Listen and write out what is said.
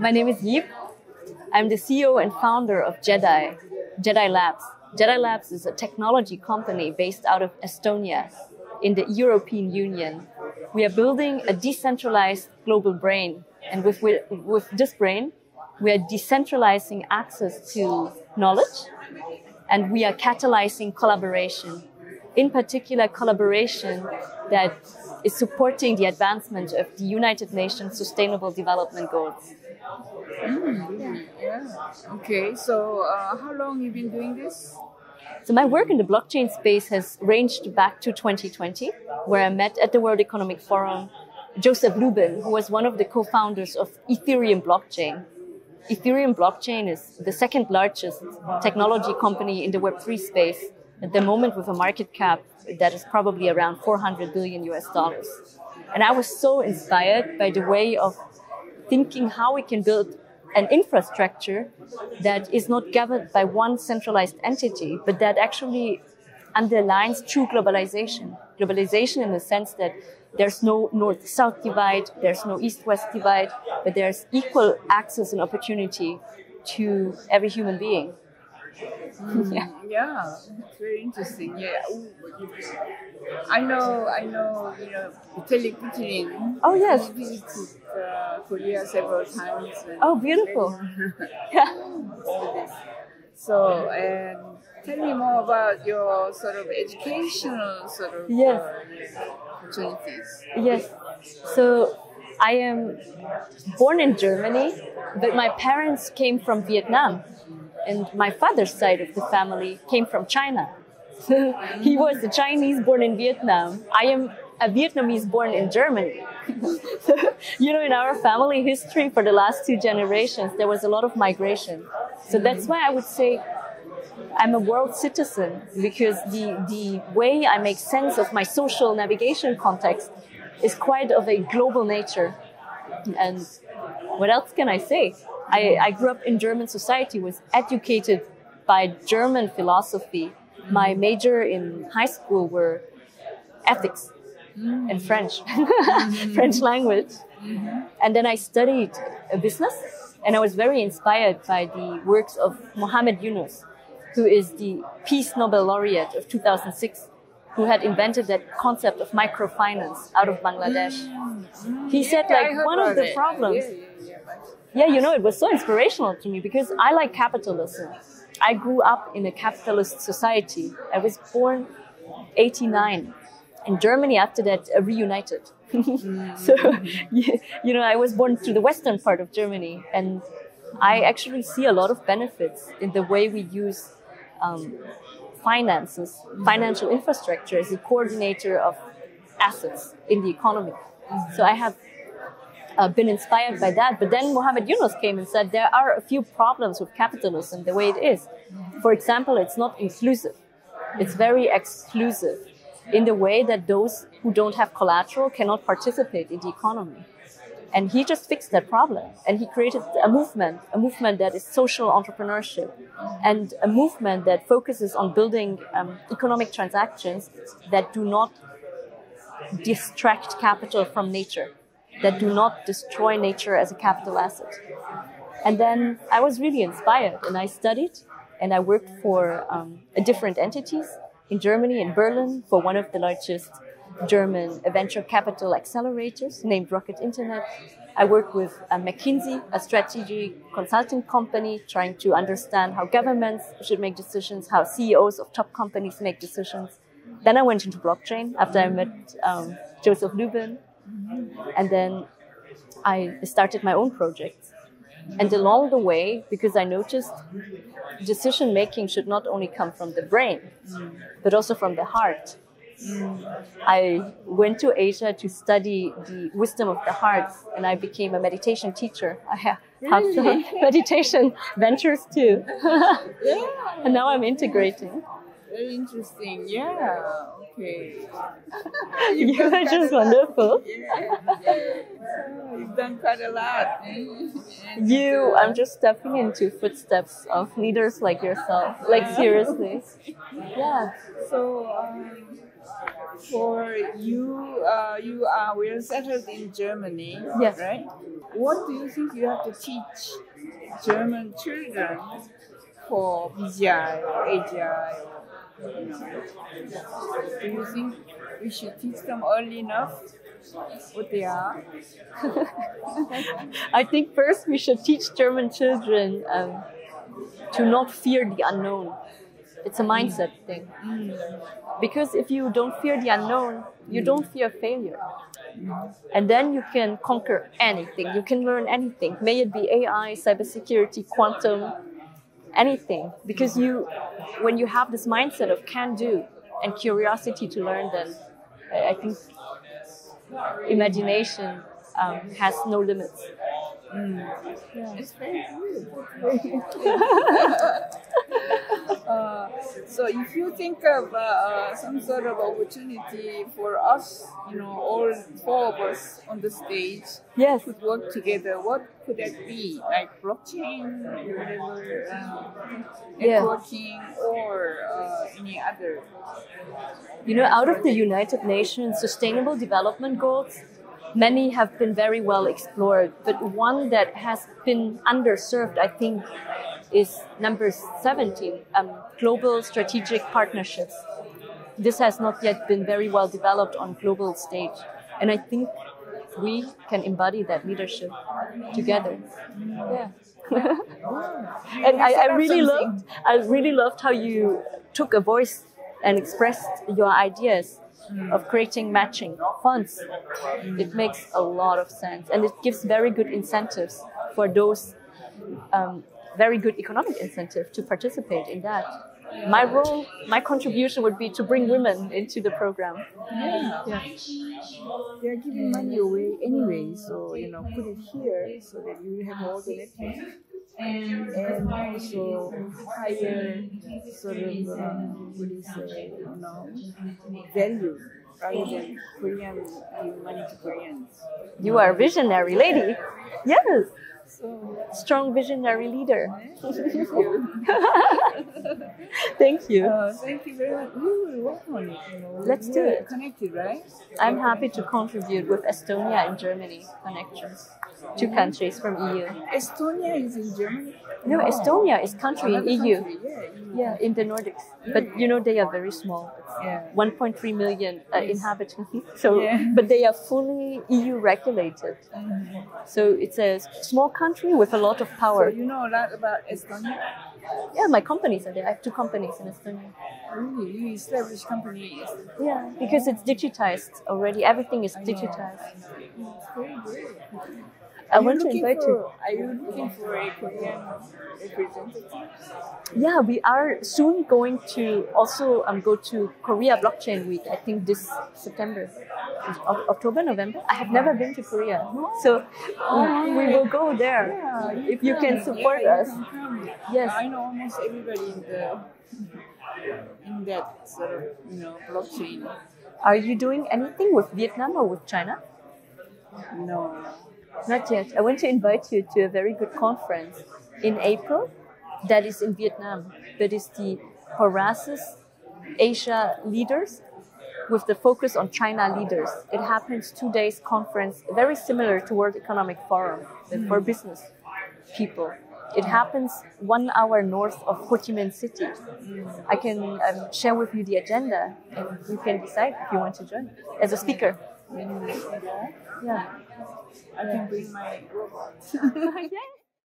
my name is Yip. I'm the CEO and founder of Jedi, Jedi Labs. Jedi Labs is a technology company based out of Estonia in the European Union. We are building a decentralized global brain. And with, with, with this brain, we are decentralizing access to knowledge and we are catalyzing collaboration. In particular, collaboration that is supporting the advancement of the United Nations Sustainable Development Goals. Mm, yeah. Okay, so uh, how long you been doing this? So my work in the blockchain space has ranged back to 2020, where I met at the World Economic Forum Joseph Lubin, who was one of the co-founders of Ethereum blockchain. Ethereum blockchain is the second largest technology company in the Web3 space at the moment with a market cap that is probably around 400 billion US dollars. And I was so inspired by the way of thinking how we can build an infrastructure that is not governed by one centralized entity, but that actually underlines true globalization. Globalization in the sense that there's no north-south divide, there's no east-west divide, but there's equal access and opportunity to every human being. Mm, yeah. yeah, it's very interesting. Yeah, I know, I know, you know, Vitalik Buterin. Oh yes, visited uh, Korea several times. Oh, beautiful. yeah. So, and tell me more about your sort of educational sort of yes. Uh, opportunities. Yes. So I am born in Germany, but my parents came from Vietnam and my father's side of the family came from China. he was a Chinese born in Vietnam. I am a Vietnamese born in Germany. you know, in our family history for the last two generations, there was a lot of migration. So that's why I would say I'm a world citizen because the, the way I make sense of my social navigation context is quite of a global nature. And what else can I say? I, I grew up in German society, was educated by German philosophy. My major in high school were ethics and French, French language. And then I studied uh, business and I was very inspired by the works of Muhammad Yunus, who is the Peace Nobel laureate of 2006, who had invented that concept of microfinance out of Bangladesh. He said like one of the problems yeah, you know, it was so inspirational to me because I like capitalism. I grew up in a capitalist society. I was born 89 in Germany after that uh, reunited. so, you know, I was born to the western part of Germany and I actually see a lot of benefits in the way we use um, finances, financial infrastructure as a coordinator of assets in the economy. So I have uh, been inspired by that. But then Muhammad Yunus came and said there are a few problems with capitalism the way it is. For example, it's not inclusive. It's very exclusive in the way that those who don't have collateral cannot participate in the economy. And he just fixed that problem. And he created a movement, a movement that is social entrepreneurship and a movement that focuses on building um, economic transactions that do not distract capital from nature that do not destroy nature as a capital asset. And then I was really inspired and I studied and I worked for um, different entities in Germany, in Berlin, for one of the largest German venture capital accelerators named Rocket Internet. I worked with uh, McKinsey, a strategy consulting company, trying to understand how governments should make decisions, how CEOs of top companies make decisions. Then I went into blockchain after I met um, Joseph Lubin and then I started my own project. And along the way, because I noticed decision making should not only come from the brain, but also from the heart. I went to Asia to study the wisdom of the heart, and I became a meditation teacher. I have, some meditation ventures too. and now I'm integrating. Very interesting. Yeah. Okay. You've are just wonderful. Yeah. You've done quite a lot. you, I'm just stepping into footsteps of leaders like yourself. Like seriously. Yeah. So, um, for you, uh, you are well settled in Germany, Yes. right? What do you think you have to teach German children for BGI or AGI? Do you think we should teach them early enough what they are? I think first we should teach German children um, to not fear the unknown. It's a mindset thing. Because if you don't fear the unknown, you don't fear failure. And then you can conquer anything. You can learn anything. May it be AI, cybersecurity, quantum, anything. Because you, when you have this mindset of can do and curiosity to learn, then I I think imagination um, has no limits. It's very good. uh, so if you think of uh, uh, some sort of opportunity for us, you know, all four of us on the stage Yes. could work together, what could that be? Like blockchain, whatever, um, Yeah. networking, or uh, any other? You know, out of the United Nations Sustainable Development Goals, many have been very well explored, but one that has been underserved, I think, is number 17 um, global strategic partnerships. This has not yet been very well developed on global stage, and I think we can embody that leadership together. Yeah. and I, I really loved I really loved how you took a voice and expressed your ideas of creating matching funds. It makes a lot of sense and it gives very good incentives for those um, very good economic incentive to participate in that. My role, my contribution would be to bring women into the program. Yeah. Yeah. They're giving money away anyway, so you know, put it here so that you have all the network. And also higher sort of um, what do you say, you know, value rather than Korean giving money to Koreans. You are a visionary lady. Yes. So Strong visionary leader. Thank you. uh, thank you very much. We will work on it. You know. Let's do it. Connected, right? I'm happy to contribute with Estonia and Germany connections. Two countries from EU. Estonia is in Germany. No, Estonia is country in EU. country, Yeah, EU. Yeah, in the Nordics. But you know they are very small. Yeah. 1.3 million uh, inhabitants. So, Yeah. but they are fully EU regulated. So it's a small country with a lot of So power. you know a lot about Estonia. Yeah, my companies are there. I have two companies in Estonia. Really, you established companies. Yeah, because it's digitized already. Everything is digitized. Oh, it's very good. I Are want to invite for, you. Are you looking for a Korean representative? Yeah, we are soon going to also um, go to Korea Blockchain Week. I think this September, O- October, November. I have never been to Korea, so um, we will go there Yeah, if you can come. support Yeah, us. can. Yes. I know almost everybody in the in that sort of you know blockchain. Are you doing anything with Vietnam or with China? No. Not yet. I want to invite you to a very good conference in April that is in Vietnam. That is the Horasis Asia leaders with the focus on China leaders. It happens two days conference, very similar to World Economic Forum but for business people. It happens one hour north of Ho Chi Minh City. I can um, share with you the agenda and you can decide if you want to join as a speaker. When you say that, Yeah. I can bring my robot. yeah.